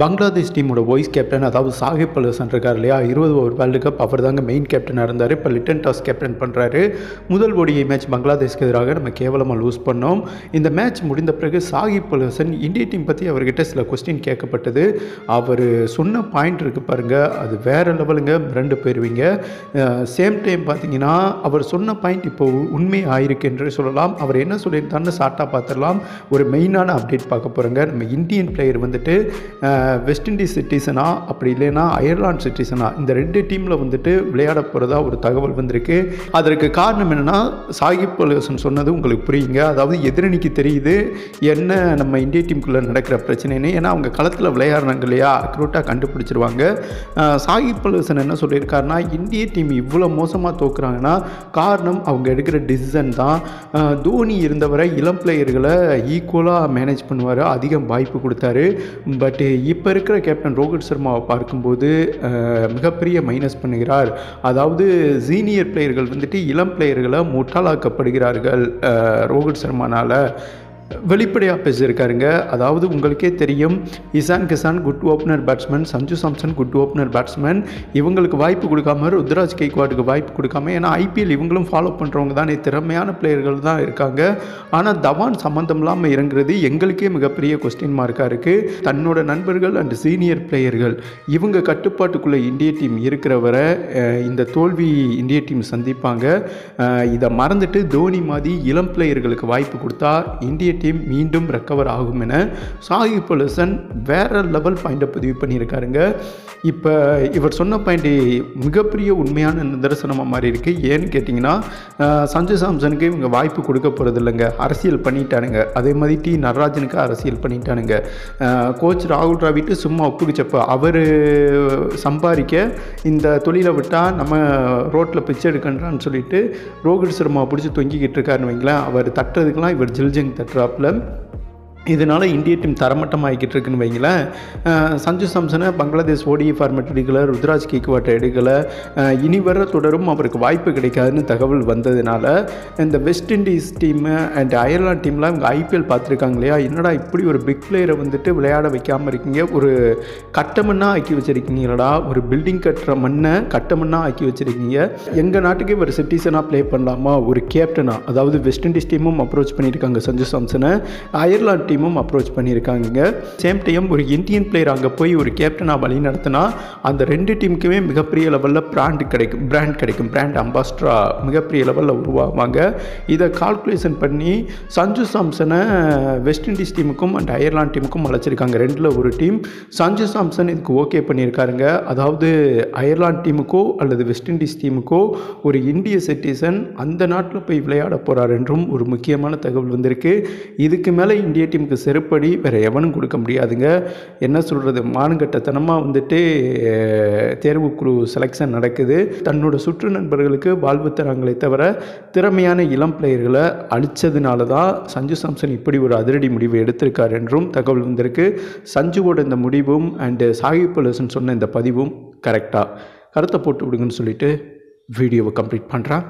பங்களாதேஷ் டீமோட vice captain அதாவது சாஹிப் பல்லசன் இருக்கார் இல்லையா? இருபது ஓவர் வேர்ல்டு கப் அவர் தாங்க மெயின் கேப்டனாக இருந்தார். இப்போ லிட்டன் டாஸ் கேப்டன் பண்ணுறாரு முதல் ஓடிய மேட்ச் பங்களாதேஷ்க்கு எதிராக நம்ம கேவலமாக லூஸ் பண்ணோம். இந்த மேட்ச் முடிந்த பிறகு சாஹிப் அல் இந்திய டீம் பற்றி அவர்கிட்ட சில கொஸ்டின் கேட்கப்பட்டது. அவர் சொன்ன பாயிண்ட் இருக்குது பாருங்கள் அது வேறு லெவலுங்க ரெண்டு போயிடுவீங்க சேம் டைம் பார்த்தீங்கன்னா அவர் சொன்ன பாயிண்ட் இப்போ உண்மை ஆயிருக்கு என்று சொல்லலாம். அவர் என்ன சொல்லியிருந்தான்னு சாட்டாக பார்த்துடலாம் ஒரு மெயினான அப்டேட் பார்க்க போகிறோங்க நம்ம இந்தியன் பிளேயர் வந்துட்டு வெஸ்ட் இண்டீஸ் சிட்டிசனா அப்படி இல்லைன்னா அயர்லாந்து சிட்டிசனா இந்த ரெண்டு டீமில் வந்துட்டு விளையாட போகிறதா ஒரு தகவல் வந்திருக்கு. அதற்கு காரணம் என்னென்னா சாகிப் அலுவசன் சொன்னது உங்களுக்கு புரியுங்க. அதாவது எதிரணிக்கு தெரியுது என்ன நம்ம இந்திய டீமுக்குள்ளே நடக்கிற பிரச்சனைன்னு. ஏன்னா அவங்க களத்தில் விளையாடுறாங்க இல்லையா? அக்ரூட்டாக கண்டுபிடிச்சிருவாங்க. சாகிப் அலுவசன் என்ன சொல்லியிருக்காருன்னா இந்திய டீம் இவ்வளோ மோசமாக தோக்குறாங்கன்னா காரணம் அவங்க எடுக்கிற டிசிஷன் தான். தோனி இருந்தவரை இளம் பிளேயர்களை ஈக்குவலாக மேனேஜ் பண்ணுவார். அதிகம் வாய்ப்பு கொடுத்தாரு. பட் இப்போ இருக்கிற கேப்டன் ரோஹித் சர்மாவை பார்க்கும்போது மிகப்பெரிய மைனஸ் பண்ணுகிறார். அதாவது சீனியர் பிளேயர்கள் வந்துட்டு இளம் பிளேயர்களை முட்டாளாக்கப்படுகிறார்கள் ரோஹித் சர்மானால். வெளிப்படையாக பேசியிருக்காருங்க. அதாவது உங்களுக்கே தெரியும் Ishan Kishan good opener batsman Sanju Samson good opener batsman இவங்களுக்கு வாய்ப்பு கொடுக்காம ருத்ராஜ் கெய்க்வாடுக்கு வாய்ப்பு கொடுக்காம ஏன்னா ஐபிஎல் இவங்களும் ஃபாலோ பண்ணுறவங்க தானே திறமையான பிளேயர்கள் தான் இருக்காங்க. ஆனால் தவான் சம்மந்தம் இல்லாமல் இறங்குறது எங்களுக்கே மிகப்பெரிய கொஸ்டின் மார்க்காக இருக்குது தன்னோட நண்பர்கள் அண்ட் சீனியர் பிளேயர்கள் இவங்க கட்டுப்பாட்டுக்குள்ளே இந்திய டீம் இருக்கிறவரை இந்த தோல்வி இந்திய டீம் சந்திப்பாங்க. இதை மறந்துட்டு தோனி மாதிரி இளம் பிளேயர்களுக்கு வாய்ப்பு கொடுத்தா இந்திய டீம் மீண்டும் ரெக்கவர் ஆகும் என சாகிப் அலுசன் வேறு லெவல் பாயிண்ட்டை பதிவு பண்ணியிருக்காருங்க. இப்போ இவர் சொன்ன பாயிண்ட் மிகப்பெரிய உண்மையான நிதர்சனமாக மாறி இருக்கு ஏன்னு கேட்டிங்கன்னா சஞ்சய் சாம்சனுக்கு இவங்க வாய்ப்பு கொடுக்க போகிறது இல்லைங்க அரசியல் பண்ணிட்டானுங்க. அதே மாதிரி டி நடராஜனுக்கு அரசியல் பண்ணிட்டானுங்க. கோச் ராகுல் டிராவிட்டு சும்மா ஒப்புக்குச்சப்ப. அவர் சம்பாதிக்க இந்த தொழிலை விட்டால் நம்ம ரோட்டில் பிச்சை எடுக்கன்றான்னு சொல்லிட்டு ரோஹித் சர்மா பிடிச்சி தொங்கிக்கிட்டு இருக்காருன்னு வைங்களேன். அவர் தட்டுறதுக்கெலாம் இவர் ஜில்ஜிங் problem இதனால் இந்திய டீம் தரமட்டமாகிக்கிட்டு இருக்குன்னு வைங்களேன். சஞ்சு சாம்சனை பங்களாதேஷ் ஓடி ஃபார்மேட் எடுக்கலை ருத்ராஜ் கேக்வாட்டை எடுக்கலை. இனி வர தொடரும் அவருக்கு வாய்ப்பு கிடைக்காதுன்னு தகவல் வந்ததுனால இந்த West Indies team and Ireland டீம்லாம் இவங்க ஐபிஎல் பார்த்துருக்காங்க இல்லையா? என்னடா இப்படி ஒரு பிக் பிளேயரை வந்துட்டு விளையாட வைக்காமல் இருக்கீங்க? ஒரு கட்டமண்ணாக ஆக்கி வச்சுருக்கீங்களடா? ஒரு பில்டிங் கட்டுற மண்ணை கட்டமண்ணாக ஆக்கி வச்சுருக்கீங்க. எங்கள் நாட்டுக்கே ஒரு சிட்டிசனாக ப்ளே பண்ணலாமா? ஒரு கேப்டனாக அதாவது வெஸ்ட் இண்டீஸ் டீமும் அப்ரோச் பண்ணியிருக்காங்க சஞ்சு சாம்சனை. அயர்லாந்து டீமும் அப்ரோச் பண்ணியிருக்காங்க சேம் டைம் ஒரு இந்தியன் பிளேயர் அங்கே போய் ஒரு கேப்டனாக வழி நடத்தினா அந்த ரெண்டு டீமுக்குமே மிகப்பெரிய லெவலில் பிராண்ட் கிடைக்கும் பிராண்ட் கிடைக்கும் பிராண்ட் அம்பாஸ்டரா மிகப்பெரிய லெவலில் உருவாவாங்க. இதை கால்குலேஷன் பண்ணி சஞ்சு சாம்சனை வெஸ்ட் இண்டீஸ் டீமுக்கும் அண்ட் அயர்லாந்து டீமுக்கும் அழைச்சிருக்காங்க. ரெண்டில் ஒரு டீம் சஞ்சு சாம்சன் இதுக்கு ஓகே பண்ணியிருக்காருங்க. அதாவது அயர்லாந்து டீமுக்கோ அல்லது வெஸ்ட் இண்டீஸ் டீமுக்கோ ஒரு இந்திய சிட்டிசன் அந்த நாட்டில் போய் விளையாட போகிறார் என்றும் ஒரு முக்கியமான தகவல் வந்திருக்கு. இதுக்கு மேலே இந்திய டீம் எனக்கு செருப்படி வேறு எவனும் கொடுக்க முடியாதுங்க. என்ன சொல்கிறது மானுகட்டத்தனமாக வந்துட்டு தேர்வுக்குழு செலெக்ஷன் நடக்குது. தன்னோட சுற்று நண்பர்களுக்கு வாழ்வு தராங்களே தவிர திறமையான இளம் பிளேயர்களை அழிச்சதுனால தான் சஞ்சு சாம்சன் இப்படி ஒரு அதிரடி முடிவு எடுத்திருக்கார் என்றும் தகவல் வந்திருக்கு. சஞ்சுவோட இந்த முடிவும் அண்டு சாகிப் அலுசன் சொன்ன இந்த பதிவும் கரெக்டாக கருத்தை போட்டு விடுங்கன்னு சொல்லிட்டு வீடியோவை கம்ப்ளீட் பண்ணுறான்